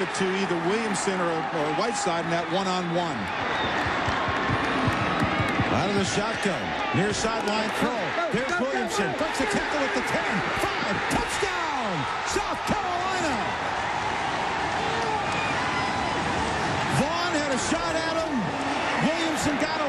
it to either Williamson or, or Whiteside in that one-on-one. -on -one. Out of the shotgun. Near sideline throw. Here's Williamson. Breaks a tackle at the 10. 5. Touchdown! South Carolina! Vaughn had a shot at him. Williamson got a